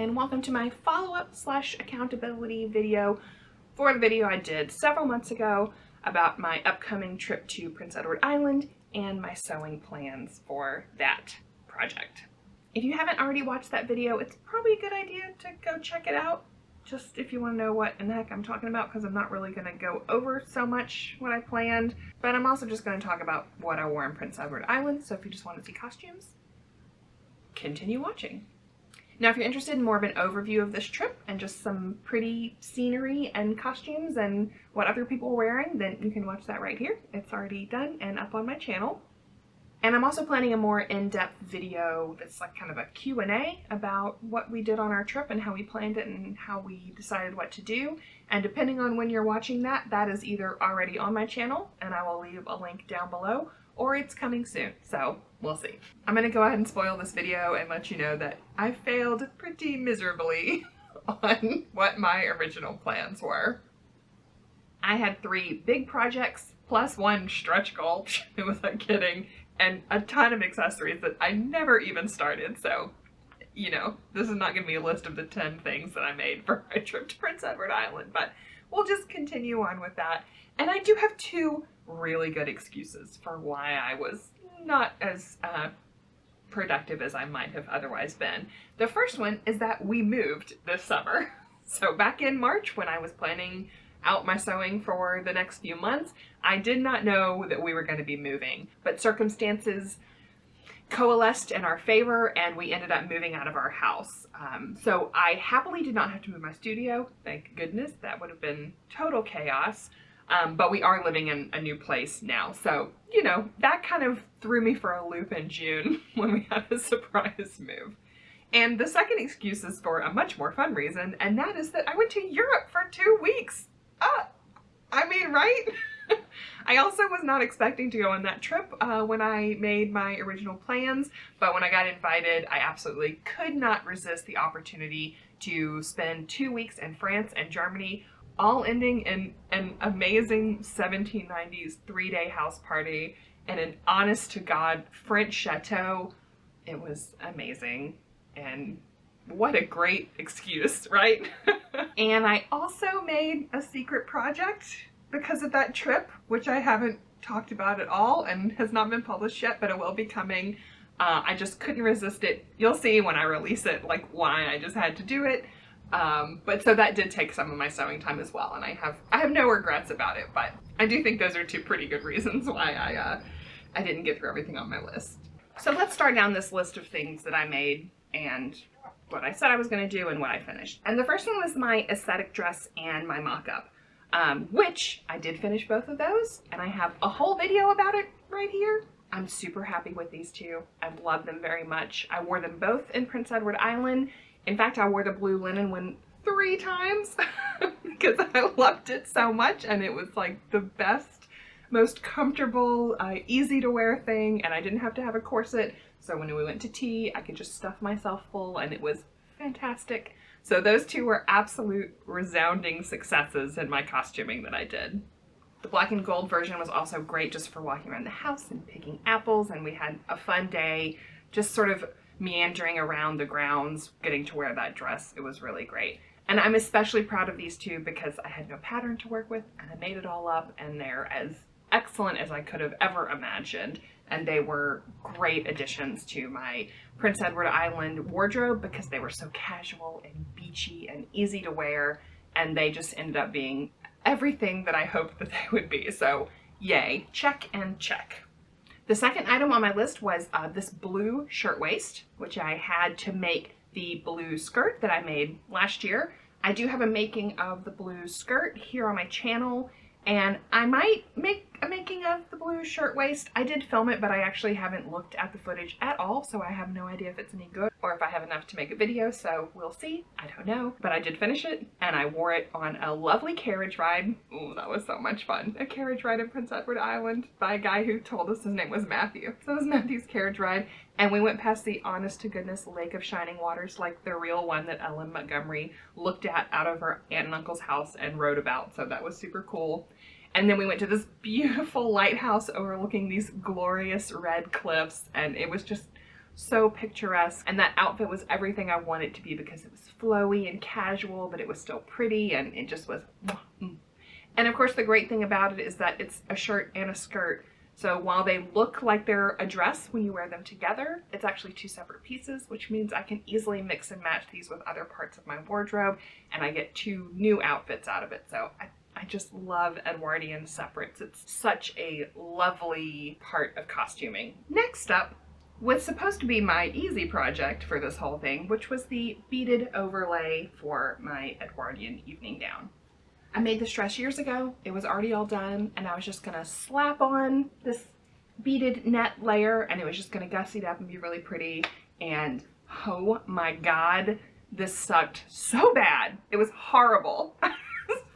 and welcome to my follow-up slash accountability video for the video I did several months ago about my upcoming trip to Prince Edward Island and my sewing plans for that project. If you haven't already watched that video, it's probably a good idea to go check it out just if you want to know what in the heck I'm talking about because I'm not really going to go over so much what I planned, but I'm also just going to talk about what I wore in Prince Edward Island, so if you just want to see costumes, continue watching. Now, if you're interested in more of an overview of this trip and just some pretty scenery and costumes and what other people are wearing, then you can watch that right here. It's already done and up on my channel. And I'm also planning a more in-depth video that's like kind of a Q&A about what we did on our trip and how we planned it and how we decided what to do. And depending on when you're watching that, that is either already on my channel, and I will leave a link down below, or it's coming soon. So we'll see. I'm gonna go ahead and spoil this video and let you know that I failed pretty miserably on what my original plans were. I had three big projects plus one stretch goal, without kidding, and a ton of accessories that I never even started, so you know, this is not going to be a list of the 10 things that I made for my trip to Prince Edward Island, but we'll just continue on with that. And I do have two really good excuses for why I was not as uh, productive as I might have otherwise been. The first one is that we moved this summer. So back in March when I was planning out my sewing for the next few months, I did not know that we were going to be moving, but circumstances coalesced in our favor and we ended up moving out of our house. Um, so I happily did not have to move my studio, thank goodness, that would have been total chaos. Um, but we are living in a new place now. So, you know, that kind of threw me for a loop in June when we had a surprise move. And the second excuse is for a much more fun reason, and that is that I went to Europe for two weeks. Ah, I mean, right? I also was not expecting to go on that trip uh, when I made my original plans, but when I got invited, I absolutely could not resist the opportunity to spend two weeks in France and Germany all ending in an amazing 1790s three-day house party and an honest-to-God French chateau. It was amazing and what a great excuse, right? and I also made a secret project because of that trip, which I haven't talked about at all and has not been published yet, but it will be coming. Uh, I just couldn't resist it. You'll see when I release it, like why I just had to do it. Um, but so that did take some of my sewing time as well, and I have I have no regrets about it. But I do think those are two pretty good reasons why I uh, I didn't get through everything on my list. So let's start down this list of things that I made and what I said I was going to do and what I finished. And the first one was my aesthetic dress and my mock-up, um, which I did finish both of those, and I have a whole video about it right here. I'm super happy with these two. I love them very much. I wore them both in Prince Edward Island in fact, I wore the blue linen one three times because I loved it so much and it was like the best, most comfortable, uh, easy to wear thing and I didn't have to have a corset. So when we went to tea, I could just stuff myself full and it was fantastic. So those two were absolute resounding successes in my costuming that I did. The black and gold version was also great just for walking around the house and picking apples and we had a fun day just sort of meandering around the grounds, getting to wear that dress. It was really great. And I'm especially proud of these two because I had no pattern to work with and I made it all up and they're as excellent as I could have ever imagined. And they were great additions to my Prince Edward Island wardrobe because they were so casual and beachy and easy to wear. And they just ended up being everything that I hoped that they would be. So yay, check and check. The second item on my list was uh, this blue shirtwaist, which I had to make the blue skirt that I made last year. I do have a making of the blue skirt here on my channel and I might make a making of the blue shirtwaist. I did film it, but I actually haven't looked at the footage at all, so I have no idea if it's any good or if I have enough to make a video, so we'll see. I don't know. But I did finish it, and I wore it on a lovely carriage ride. Ooh, that was so much fun. A carriage ride in Prince Edward Island by a guy who told us his name was Matthew. So it was Matthew's carriage ride, and we went past the honest-to-goodness Lake of Shining Waters, like the real one that L.M. Montgomery looked at out of her aunt and uncle's house and wrote about, so that was super cool. And then we went to this beautiful lighthouse overlooking these glorious red cliffs and it was just so picturesque. And that outfit was everything I wanted to be because it was flowy and casual, but it was still pretty and it just was. Mm. And of course, the great thing about it is that it's a shirt and a skirt. So while they look like they're a dress when you wear them together, it's actually two separate pieces, which means I can easily mix and match these with other parts of my wardrobe and I get two new outfits out of it. So I I just love Edwardian separates. It's such a lovely part of costuming. Next up was supposed to be my easy project for this whole thing, which was the beaded overlay for my Edwardian evening gown. I made this dress years ago. It was already all done and I was just gonna slap on this beaded net layer and it was just gonna gussy it up and be really pretty. And oh my God, this sucked so bad. It was horrible.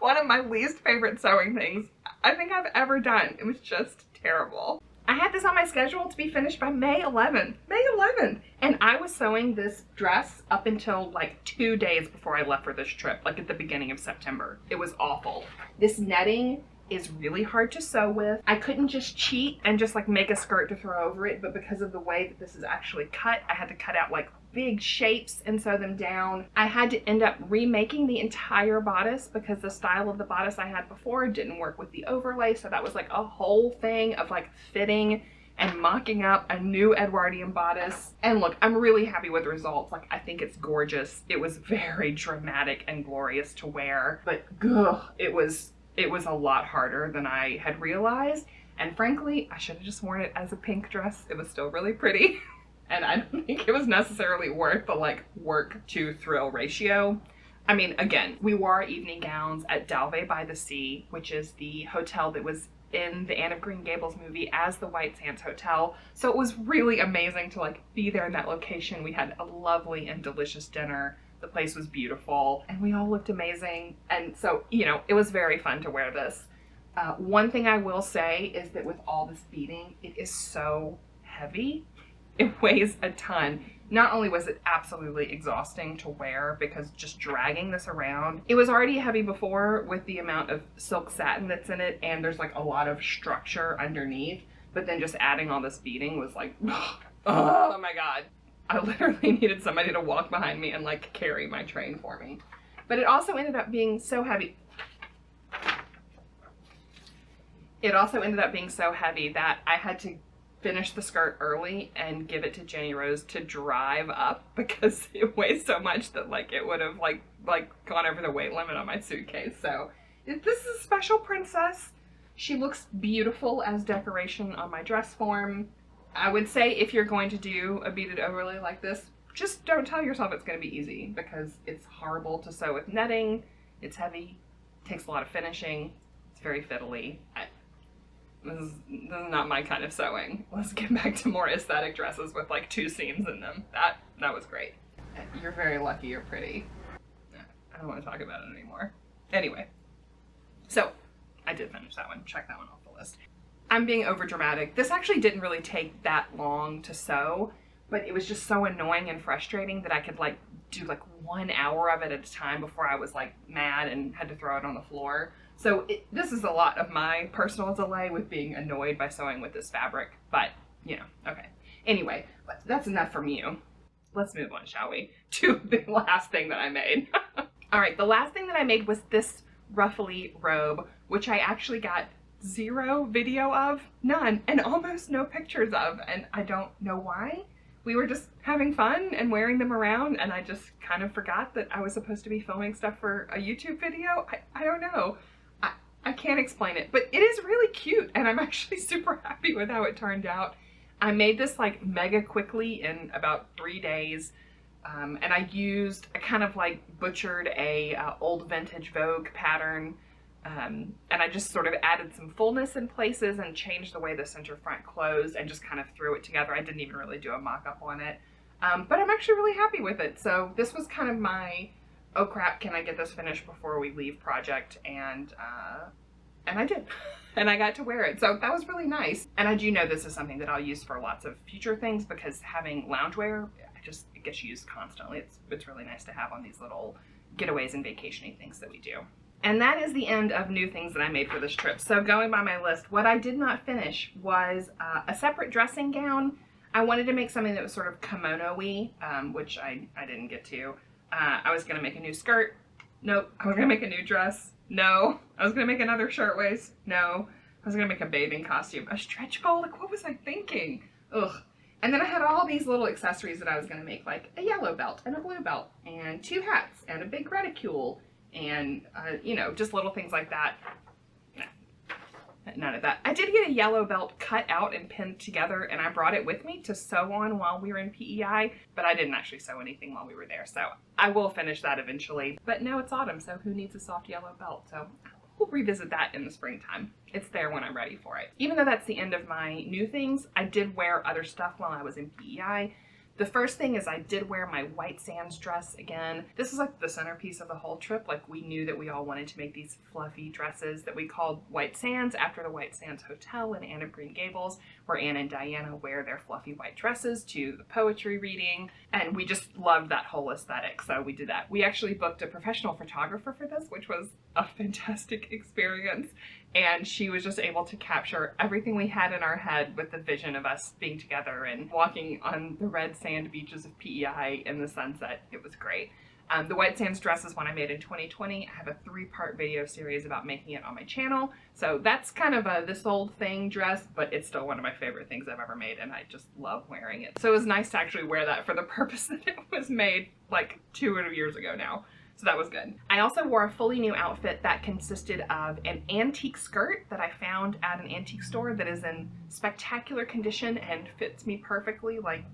one of my least favorite sewing things I think I've ever done. It was just terrible. I had this on my schedule to be finished by May 11th. May 11th! And I was sewing this dress up until like two days before I left for this trip, like at the beginning of September. It was awful. This netting is really hard to sew with. I couldn't just cheat and just like make a skirt to throw over it, but because of the way that this is actually cut, I had to cut out like big shapes and sew them down. I had to end up remaking the entire bodice because the style of the bodice I had before didn't work with the overlay. So that was like a whole thing of like fitting and mocking up a new Edwardian bodice. And look, I'm really happy with the results. Like, I think it's gorgeous. It was very dramatic and glorious to wear, but ugh, it was, it was a lot harder than I had realized. And frankly, I should have just worn it as a pink dress. It was still really pretty. and I don't think it was necessarily worth the like work to thrill ratio. I mean, again, we wore evening gowns at Dalvay by the Sea, which is the hotel that was in the Anne of Green Gables movie as the White Sands Hotel. So it was really amazing to like be there in that location. We had a lovely and delicious dinner. The place was beautiful and we all looked amazing. And so, you know, it was very fun to wear this. Uh, one thing I will say is that with all this beading, it is so heavy it weighs a ton. Not only was it absolutely exhausting to wear because just dragging this around, it was already heavy before with the amount of silk satin that's in it and there's like a lot of structure underneath, but then just adding all this beading was like, oh my god. I literally needed somebody to walk behind me and like carry my train for me. But it also ended up being so heavy. It also ended up being so heavy that I had to finish the skirt early and give it to Jenny Rose to drive up because it weighs so much that like it would have like like gone over the weight limit on my suitcase. So this is a special princess. She looks beautiful as decoration on my dress form. I would say if you're going to do a beaded overlay like this, just don't tell yourself it's going to be easy because it's horrible to sew with netting. It's heavy, takes a lot of finishing, it's very fiddly. I, this is, this is not my kind of sewing. Let's get back to more aesthetic dresses with like two seams in them. That that was great. You're very lucky you're pretty. I don't want to talk about it anymore. Anyway, so I did finish that one. Check that one off the list. I'm being over dramatic. This actually didn't really take that long to sew, but it was just so annoying and frustrating that I could like do like one hour of it at a time before I was like mad and had to throw it on the floor. So it, this is a lot of my personal delay with being annoyed by sewing with this fabric, but you know, okay. Anyway, that's enough from you. Let's move on, shall we, to the last thing that I made. All right, the last thing that I made was this ruffly robe, which I actually got zero video of, none, and almost no pictures of, and I don't know why. We were just having fun and wearing them around, and I just kind of forgot that I was supposed to be filming stuff for a YouTube video. I, I don't know. I can't explain it, but it is really cute and I'm actually super happy with how it turned out. I made this like mega quickly in about three days. Um, and I used, I kind of like butchered a uh, old vintage Vogue pattern. Um, and I just sort of added some fullness in places and changed the way the center front closed and just kind of threw it together. I didn't even really do a mock-up on it. Um, but I'm actually really happy with it. So this was kind of my oh crap, can I get this finished before we leave project? And, uh, and I did. and I got to wear it. So that was really nice. And I do know this is something that I'll use for lots of future things because having loungewear, I just, it gets used constantly. It's, it's really nice to have on these little getaways and vacationing things that we do. And that is the end of new things that I made for this trip. So going by my list, what I did not finish was uh, a separate dressing gown I wanted to make something that was sort of kimono-y, um, which I, I didn't get to. Uh, I was going to make a new skirt. Nope. I was going to make a new dress. No. I was going to make another shirtwaist. No. I was going to make a bathing costume. A stretch goal? Like, what was I thinking? Ugh. And then I had all these little accessories that I was going to make, like a yellow belt and a blue belt and two hats and a big reticule and, uh, you know, just little things like that none of that. I did get a yellow belt cut out and pinned together and I brought it with me to sew on while we were in PEI, but I didn't actually sew anything while we were there. So I will finish that eventually. But now it's autumn, so who needs a soft yellow belt? So we'll revisit that in the springtime. It's there when I'm ready for it. Even though that's the end of my new things, I did wear other stuff while I was in PEI. The first thing is I did wear my White Sands dress again. This is like the centerpiece of the whole trip. Like we knew that we all wanted to make these fluffy dresses that we called White Sands after the White Sands Hotel in Anne of Green Gables where Anne and Diana wear their fluffy white dresses to the poetry reading. And we just loved that whole aesthetic. So we did that. We actually booked a professional photographer for this, which was a fantastic experience and she was just able to capture everything we had in our head with the vision of us being together and walking on the red sand beaches of PEI in the sunset. It was great. Um, the White Sands dress is one I made in 2020. I have a three-part video series about making it on my channel. So that's kind of a this old thing dress, but it's still one of my favorite things I've ever made and I just love wearing it. So it was nice to actually wear that for the purpose that it was made like two years ago now. So that was good. I also wore a fully new outfit that consisted of an antique skirt that I found at an antique store that is in spectacular condition and fits me perfectly. Like,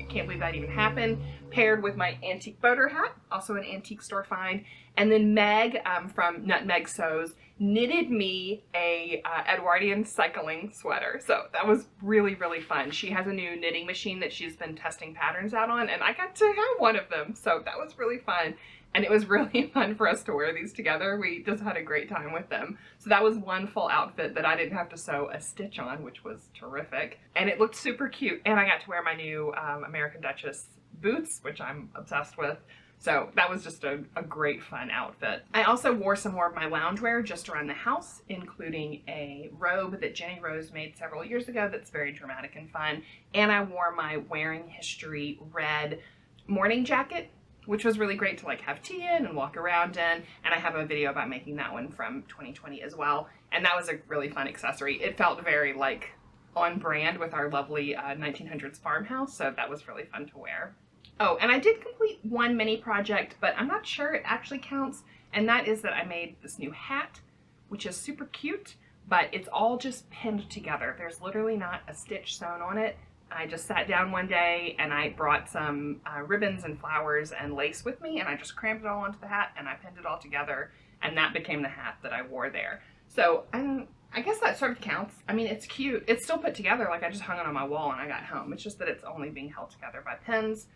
I can't believe that even happened. Paired with my antique boater hat, also an antique store find. And then Meg um, from Nutmeg Sews knitted me a uh, Edwardian cycling sweater. So that was really, really fun. She has a new knitting machine that she's been testing patterns out on and I got to have one of them. So that was really fun and it was really fun for us to wear these together. We just had a great time with them. So that was one full outfit that I didn't have to sew a stitch on, which was terrific. And it looked super cute. And I got to wear my new um, American Duchess boots, which I'm obsessed with. So that was just a, a, great fun outfit. I also wore some more of my loungewear just around the house, including a robe that Jenny Rose made several years ago that's very dramatic and fun. And I wore my Wearing History red morning jacket which was really great to like have tea in and walk around in. And I have a video about making that one from 2020 as well. And that was a really fun accessory. It felt very like on brand with our lovely uh, 1900s farmhouse. So that was really fun to wear. Oh, and I did complete one mini project, but I'm not sure it actually counts. And that is that I made this new hat, which is super cute, but it's all just pinned together. There's literally not a stitch sewn on it. I just sat down one day and I brought some uh, ribbons and flowers and lace with me and I just crammed it all onto the hat and I pinned it all together and that became the hat that I wore there. So and I guess that sort of counts. I mean, it's cute. It's still put together. Like I just hung it on my wall when I got home. It's just that it's only being held together by pins.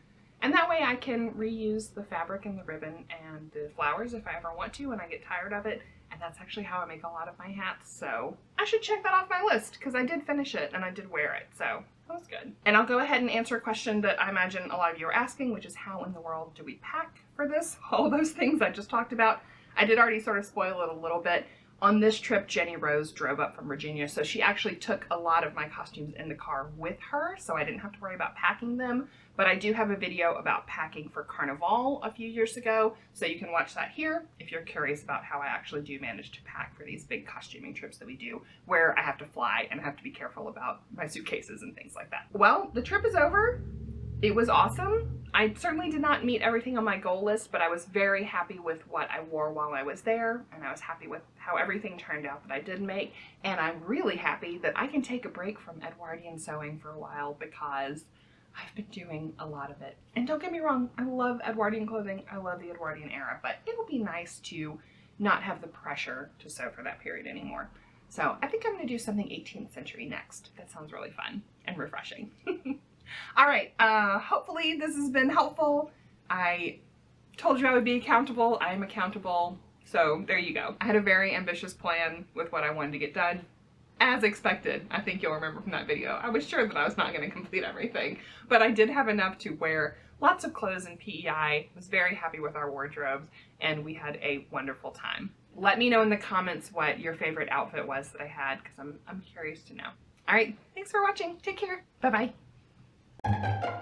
And that way I can reuse the fabric and the ribbon and the flowers if I ever want to when I get tired of it. And that's actually how I make a lot of my hats. So I should check that off my list because I did finish it and I did wear it. So that was good. And I'll go ahead and answer a question that I imagine a lot of you are asking, which is how in the world do we pack for this? All those things I just talked about. I did already sort of spoil it a little bit. On this trip, Jenny Rose drove up from Virginia, so she actually took a lot of my costumes in the car with her, so I didn't have to worry about packing them. But I do have a video about packing for Carnival a few years ago, so you can watch that here if you're curious about how I actually do manage to pack for these big costuming trips that we do, where I have to fly and have to be careful about my suitcases and things like that. Well, the trip is over. It was awesome. I certainly did not meet everything on my goal list, but I was very happy with what I wore while I was there, and I was happy with how everything turned out that I did make, and I'm really happy that I can take a break from Edwardian sewing for a while because I've been doing a lot of it. And don't get me wrong, I love Edwardian clothing, I love the Edwardian era, but it'll be nice to not have the pressure to sew for that period anymore. So I think I'm gonna do something 18th century next. That sounds really fun and refreshing. All right, uh, hopefully this has been helpful. I told you I would be accountable. I am accountable. So there you go. I had a very ambitious plan with what I wanted to get done. As expected, I think you'll remember from that video. I was sure that I was not going to complete everything, but I did have enough to wear lots of clothes in PEI, was very happy with our wardrobes, and we had a wonderful time. Let me know in the comments what your favorite outfit was that I had, because I'm, I'm curious to know. All right, thanks for watching. Take care. Bye-bye. Bye.